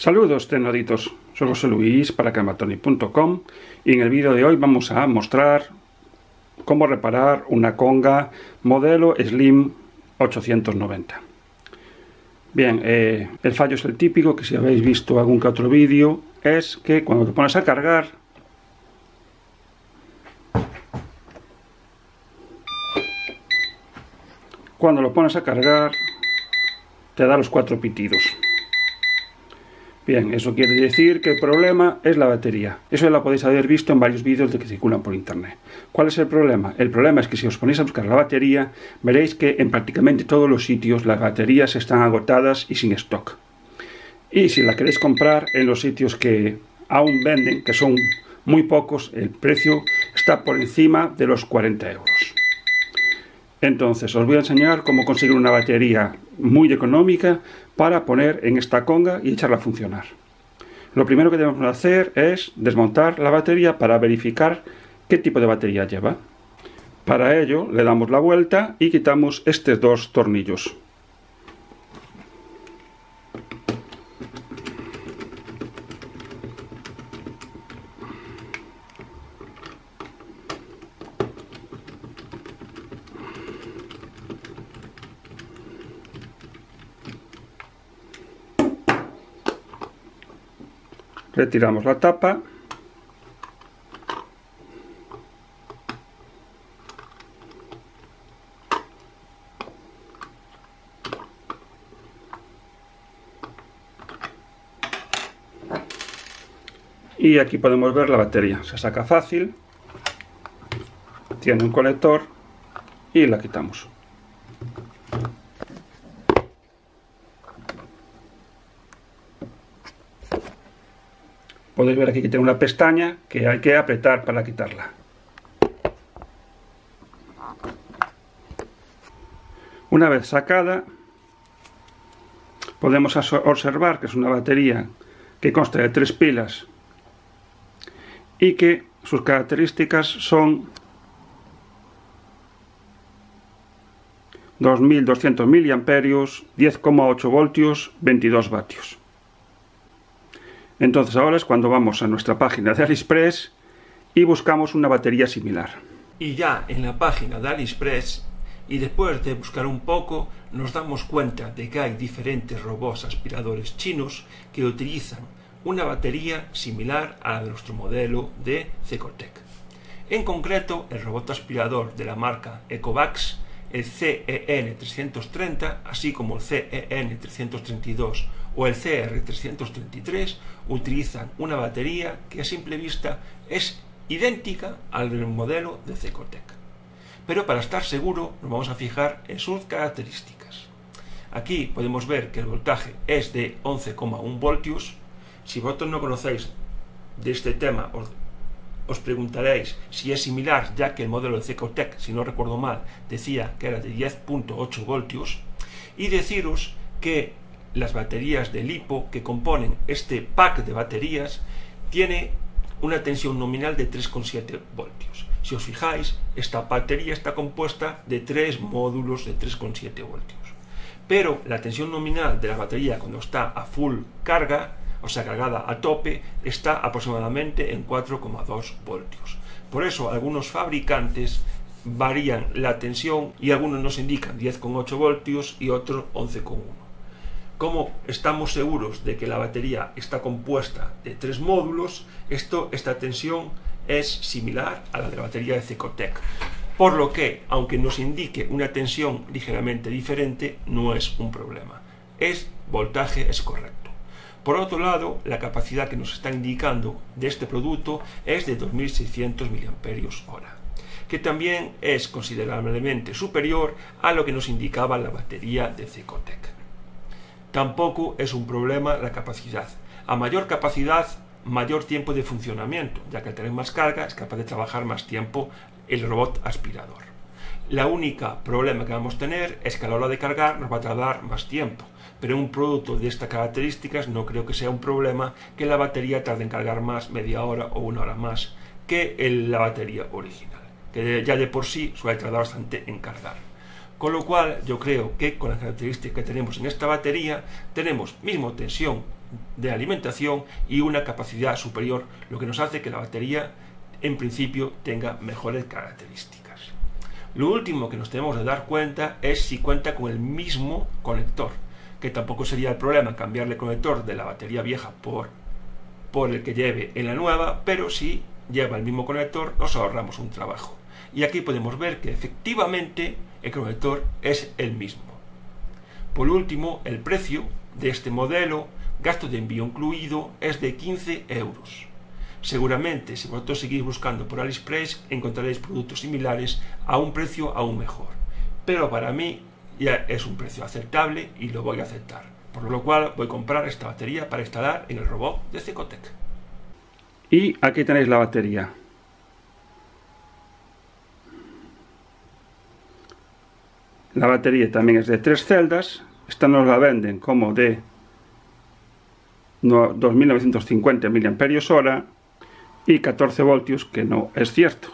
Saludos tecnoditos, soy José Luis para camatoni.com y en el vídeo de hoy vamos a mostrar cómo reparar una conga modelo Slim 890. Bien, eh, el fallo es el típico que si habéis visto algún que otro vídeo es que cuando te pones a cargar cuando lo pones a cargar te da los cuatro pitidos Bien, eso quiere decir que el problema es la batería. Eso ya lo podéis haber visto en varios vídeos de que circulan por internet. ¿Cuál es el problema? El problema es que si os ponéis a buscar la batería, veréis que en prácticamente todos los sitios las baterías están agotadas y sin stock. Y si la queréis comprar en los sitios que aún venden, que son muy pocos, el precio está por encima de los 40 euros. Entonces os voy a enseñar cómo conseguir una batería muy económica para poner en esta conga y echarla a funcionar. Lo primero que debemos hacer es desmontar la batería para verificar qué tipo de batería lleva. Para ello le damos la vuelta y quitamos estos dos tornillos. Retiramos la tapa. Y aquí podemos ver la batería. Se saca fácil tiene un conector y la quitamos podéis ver aquí que tiene una pestaña que hay que apretar para quitarla. Una vez sacada, podemos observar que es una batería que consta de tres pilas y que sus características son 2200 mAh, 10,8 voltios, 22 vatios. Entonces ahora es cuando vamos a nuestra página de AliExpress y buscamos una batería similar. Y ya en la página de AliExpress y después de buscar un poco nos damos cuenta de que hay diferentes robots aspiradores chinos que utilizan una batería similar a la de nuestro modelo de Cecotec. En concreto, el robot aspirador de la marca Ecovacs, el CEN330, así como el CEN332 o el CR333 utilizan una batería que a simple vista es idéntica al modelo de Cecotec. Pero para estar seguro nos vamos a fijar en sus características. Aquí podemos ver que el voltaje es de 11,1 voltios. Si vosotros no conocéis de este tema, os, os, preguntaréis si es similar, ya que el modelo de Cecotec, si no recuerdo mal, decía que era de 10.8 voltios. Y deciros que las baterías de LiPo que componen este pack de baterías tiene una tensión nominal de 3,7 voltios. Si os fijáis, esta batería está compuesta de tres módulos de 3,7 voltios. Pero la tensión nominal de la batería cuando está a full carga, o sea, cargada a tope, está aproximadamente en 4,2 voltios. Por eso algunos fabricantes varían la tensión y algunos nos indican 10,8 voltios y otros 11,1 como estamos seguros de que la batería está compuesta de tres módulos, esta tensión es similar a la de la batería de Cecotec. Por lo que, aunque nos indique una tensión ligeramente diferente, no es un problema. Es voltaje es correcto. Por otro lado, la capacidad que nos está indicando de este producto es de 2600 mAh, que también es considerablemente superior a lo que nos indicaba la batería de Cecotec. Tampoco es un problema la capacidad. A mayor capacidad, mayor tiempo de funcionamiento, ya que al tener más carga es capaz de trabajar más tiempo el robot aspirador. La única problema que vamos a tener es que a la hora de cargar nos va a tardar más tiempo, pero un producto de estas características no creo que sea un problema que la batería tarde en cargar más, media hora o una hora más que la batería original, que ya de por sí suele tardar bastante en cargar. Con lo cual yo creo que con las características que tenemos en esta batería tenemos mismo tensión de alimentación y una capacidad superior, lo que nos hace que la batería en principio tenga mejores características. Lo último que nos tenemos de dar cuenta es si cuenta con el mismo conector, que tampoco sería el problema cambiarle el conector de la batería vieja por, por el que lleve en la nueva, pero si lleva el mismo conector nos ahorramos un trabajo. Y aquí podemos ver que efectivamente el conector es el mismo. Por último, el precio de este modelo, gasto de envío incluido, es de 15 euros. Seguramente, si vosotros seguís buscando por AliExpress, encontraréis productos similares a un precio aún mejor. Pero para mí ya es un precio aceptable y lo voy a aceptar. Por lo cual voy a comprar esta batería para instalar en el robot de Cecotec. Y aquí tenéis la batería. La batería también es de tres celdas. Esta nos la venden como de 2950 mAh y 14 voltios, que no es cierto.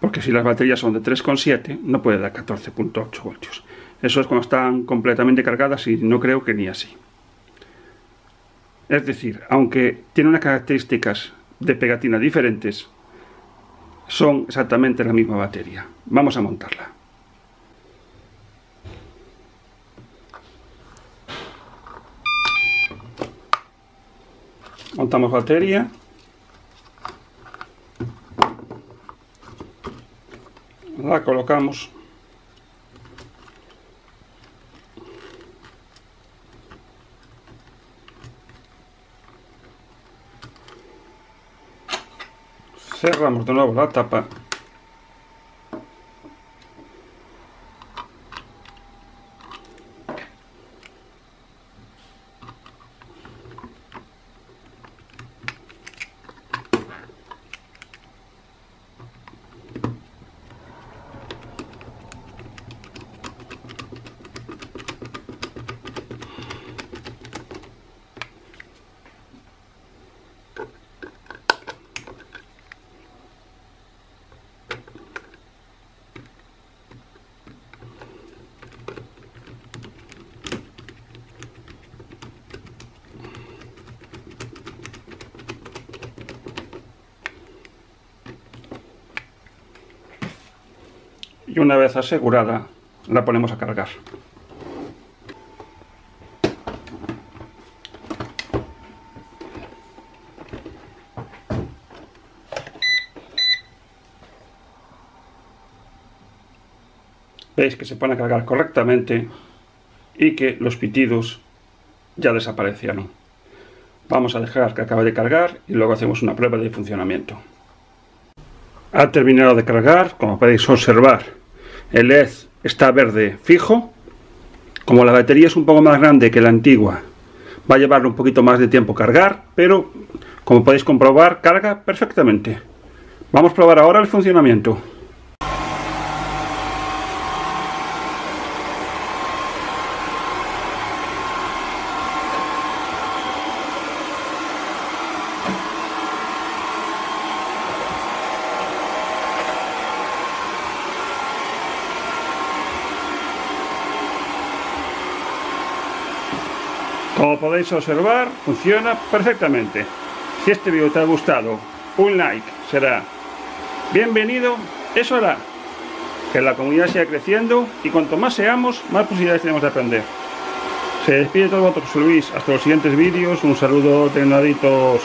Porque si las baterías son de 3,7 no puede dar 14.8 voltios. Eso es cuando están completamente cargadas y no creo que ni así. Es decir, aunque tiene unas características de pegatina diferentes, son exactamente la misma batería. Vamos a montarla. montamos batería la colocamos cerramos de nuevo la tapa y una vez asegurada la ponemos a cargar. Veis que se pone a cargar correctamente y que los pitidos ya desaparecieron. Vamos a dejar que acabe de cargar y luego hacemos una prueba de funcionamiento. Ha terminado de cargar, como podéis observar el LED está verde fijo. Como la batería es un poco más grande que la antigua, va a llevarle un poquito más de tiempo cargar, pero como podéis comprobar, carga perfectamente. Vamos a probar ahora el funcionamiento. Como podéis observar, funciona perfectamente. Si este vídeo te ha gustado, un like será bienvenido. Eso hará que la comunidad siga creciendo y cuanto más seamos, más posibilidades tenemos de aprender. Se despide todo vosotros, Luis. Hasta los siguientes vídeos. Un saludo, tecnaditos.